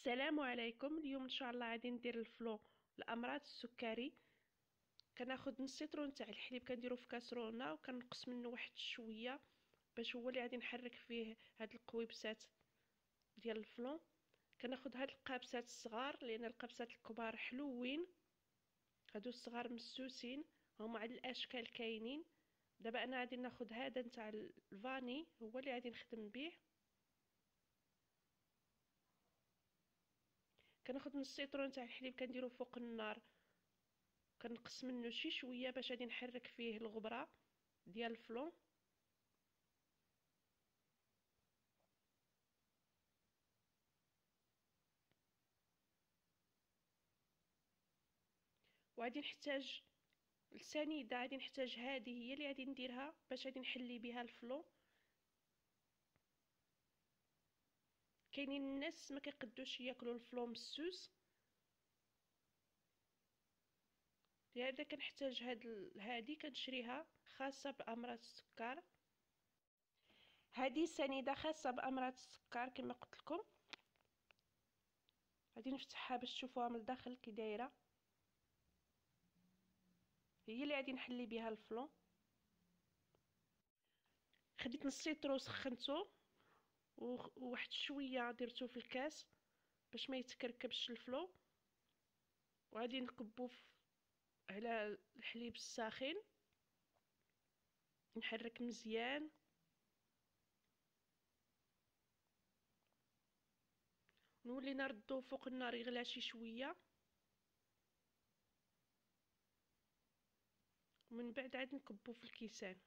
السلام عليكم. اليوم إن شاء الله غادي ندير الفلو الأمراض السكري. كناخذ نص سيترون تاع الحليب كنديرو في كاسرونه وكنقص منه واحد شوية باش هو اللي غادي نحرك فيه هاد القويبسات ديال الفلو. كناخذ هاد القابسات الصغار لأن القابسات الكبار حلوين. هادو الصغار مسوسين هما على الأشكال كاينين. دابا أنا غادي ناخذ هذا نتاع الفاني هو اللي غادي نخدم به كناخذ نص سيترون تاع الحليب كنديرو فوق النار. كنقص منه شي شوية باش غادي نحرك فيه الغبرة ديال الفلون. وغادي نحتاج السنيده غادي نحتاج هذه هي اللي غادي نديرها باش غادي نحلي بها الفلون. كاينين الناس ما كيقدوش ياكلوا الفلو مسوس لهذا كنحتاج هاد هادي كنشريها خاصة بأمراض السكر. هذه سنيدة خاصة بأمراض السكر كما قلت لكم. غادي نفتحها باش تشوفوها من الداخل كي دايرة. هي اللي غادي نحلي بها الفلون خديت نص ليترو سخنته وواحد شوية درتو في الكاس باش ما يتكركبش ال flan. وغادي نكبو على الحليب الساخن. نحرك مزيان. نولي نردو فوق النار يغلى شي شوية. ومن بعد عاد نكبو في الكيسان.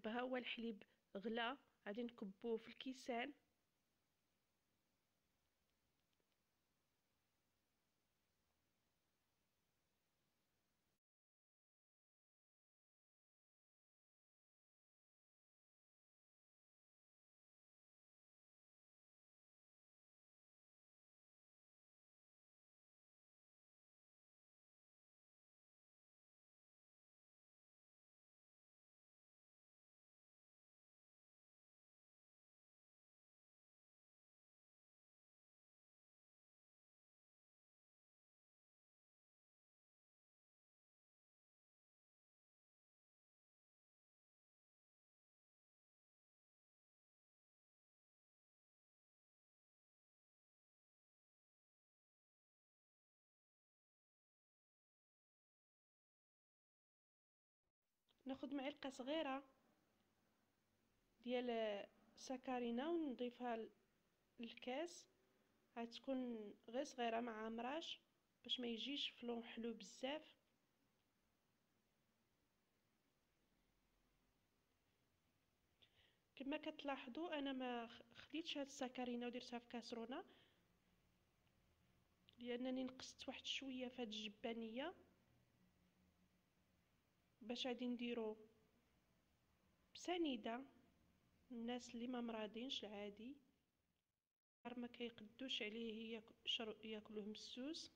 دابا ها هو الحليب غلا غادي نكبوه في الكيسان. ناخذ معلقة صغيرة ديال سكرينة ونضيفها للكاس. غتكون غير صغيرة مع مراش باش ما يجيش فلون حلو بزاف. كما كتلاحظوا أنا ما خديتش هاد السكرينة ودرتها في كاسرونة لأنني نقصت واحد شوية في هاد الجبانية. باش غادي نديرو بسنيده الناس اللي ما مرادينش العادي. ما كيقدوش عليه ياكلوه مسوس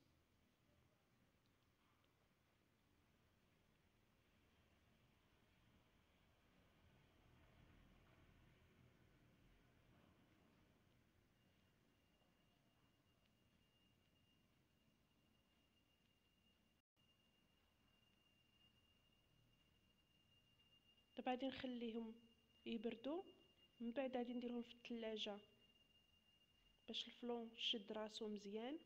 غادي نخليهم يبردوا من بعد غادي نديرهم في الثلاجه باش الفلون شد راسو مزيان.